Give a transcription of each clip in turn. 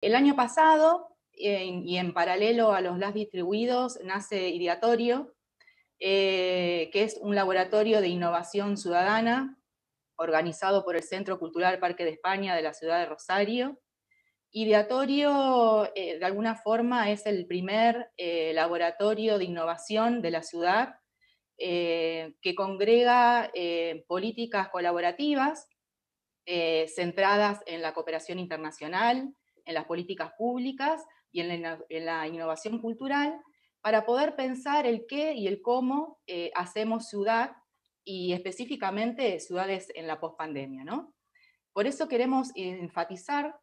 El año pasado, y en paralelo a los LAS distribuidos, nace Ideatorio, eh, que es un laboratorio de innovación ciudadana organizado por el Centro Cultural Parque de España de la ciudad de Rosario. Ideatorio, eh, de alguna forma, es el primer eh, laboratorio de innovación de la ciudad que congrega políticas colaborativas centradas en la cooperación internacional, en las políticas públicas y en la, innovación cultural, para poder pensar el qué y el cómo eh, hacemos ciudad y específicamente ciudades en la pospandemia. ¿no? Por eso queremos enfatizar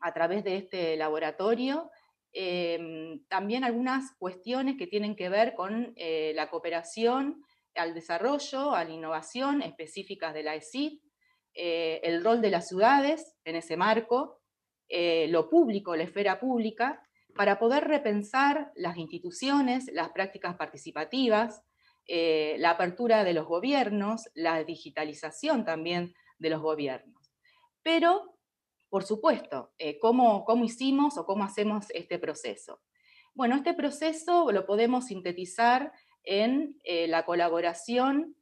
a través de este laboratorio em, también algunas cuestiones que tienen que ver con eh, la cooperación al desarrollo, a la innovación específicas de la ESID, eh, el rol de las ciudades en ese marco, eh, lo público, la esfera pública, para poder repensar las instituciones, las prácticas participativas, eh, la apertura de los gobiernos, la digitalización también de los gobiernos. Pero, por supuesto, eh, ¿cómo, ¿cómo hicimos o cómo hacemos este proceso? Bueno, este proceso lo podemos sintetizar en la colaboración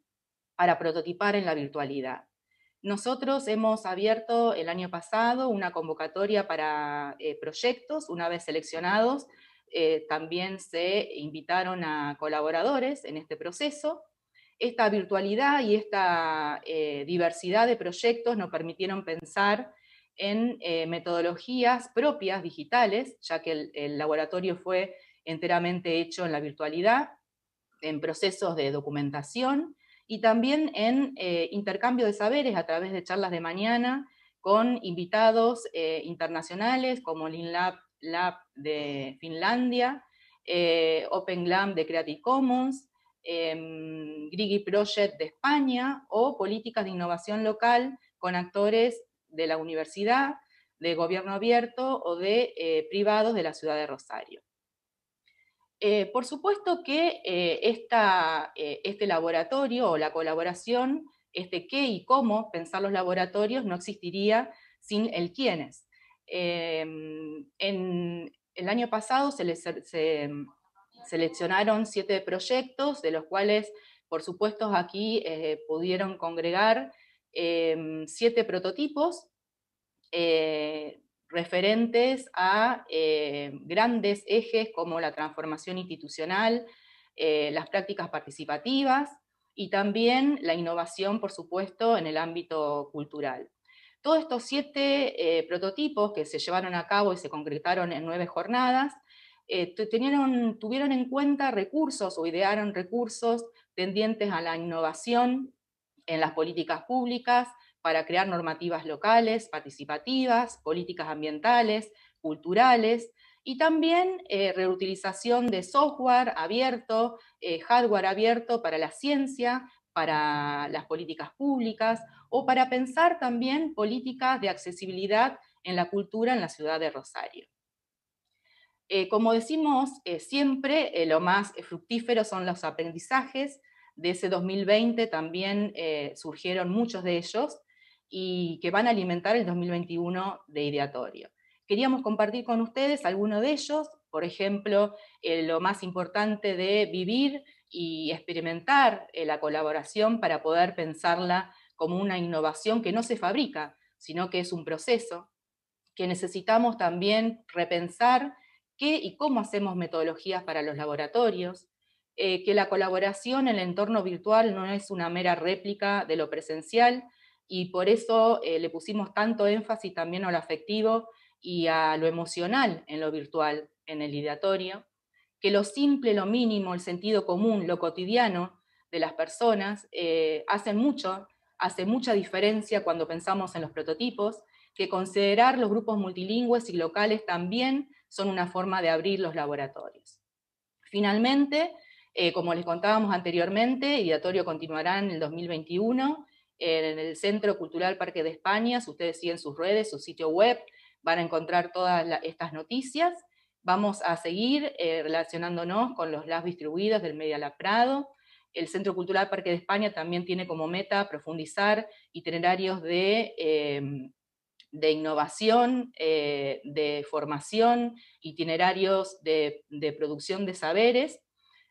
para prototipar en la virtualidad. Nosotros hemos abierto el año pasado una convocatoria para eh, proyectos, una vez seleccionados, eh, también se invitaron a colaboradores en este proceso. Esta virtualidad y esta eh, diversidad de proyectos nos permitieron pensar en metodologías propias digitales, ya que el, el laboratorio fue enteramente hecho en la virtualidad, en procesos de documentación, y también en eh, intercambio de saberes a través de charlas de mañana con invitados eh, internacionales como LinLab Lab de Finlandia, eh, Open Glam de Creative Commons, em, Grigi Project de España o políticas de innovación local con actores de la universidad, de gobierno abierto o de privados de la ciudad de Rosario. Eh, por supuesto que eh, eh, este laboratorio o la colaboración, este qué y cómo pensar los laboratorios no existiría sin el quiénes. Em, en el año pasado se, se, seleccionaron siete proyectos, de los cuales, por supuesto, aquí pudieron congregar em, siete prototipos referentes a eh, grandes ejes como la transformación institucional, eh, las prácticas participativas y también la innovación, por supuesto, en el ámbito cultural. Todos estos siete eh, prototipos que se llevaron a cabo y se concretaron en nueve jornadas, tuvieron en cuenta recursos o idearon recursos tendientes a la innovación en las políticas públicas, para crear normativas locales, participativas, políticas ambientales, culturales, y también eh, reutilización de software abierto, eh, hardware abierto para la ciencia, para las políticas públicas, o para pensar también políticas de accesibilidad en la cultura en la ciudad de Rosario. Eh, como decimos siempre, lo más fructífero son los aprendizajes. De ese 2020 también surgieron muchos de ellos, y que van a alimentar el 2021 de Ideatorio. Queríamos compartir con ustedes algunos de ellos, por ejemplo, eh, lo más importante de vivir y experimentar eh, la colaboración para poder pensarla como una innovación que no se fabrica, sino que es un proceso, que necesitamos también repensar qué y cómo hacemos metodologías para los laboratorios, eh, que la colaboración en el entorno virtual no es una mera réplica de lo presencial, y por eso eh, le pusimos tanto énfasis también a lo afectivo y a lo emocional en lo virtual, en el ideatorio, que lo simple, lo mínimo, el sentido común, lo cotidiano de las personas eh, hacen mucho, hace mucha diferencia cuando pensamos en los prototipos, que considerar los grupos multilingües y locales también son una forma de abrir los laboratorios. Finalmente, eh, como les contábamos anteriormente, Ideatorio continuará en el 2021 en el Centro Cultural Parque de España, si ustedes siguen sus redes, su sitio web, van a encontrar todas estas noticias. Vamos a seguir eh, relacionándonos con los labs distribuidos del Media Lab Prado. El Centro Cultural Parque de España también tiene como meta profundizar itinerarios de em, de innovación, eh, de formación, itinerarios de, producción de saberes,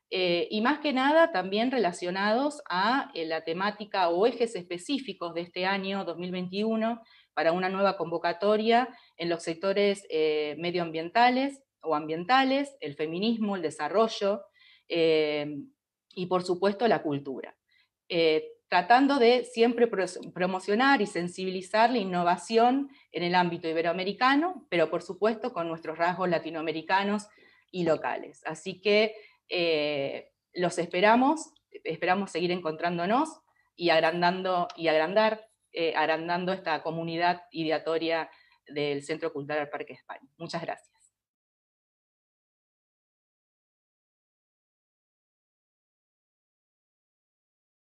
eh, y más que nada también relacionados a eh, la temática o ejes específicos de este año 2021 para una nueva convocatoria en los sectores medioambientales o ambientales, el feminismo, el desarrollo y por supuesto la cultura tratando de siempre promocionar y sensibilizar la innovación en el ámbito iberoamericano, pero por supuesto con nuestros rasgos latinoamericanos y locales. Así que eh, los esperamos, esperamos seguir encontrándonos y agrandando y agrandar, eh, agrandando esta comunidad ideatoria del Centro Cultural Parque España. Muchas gracias.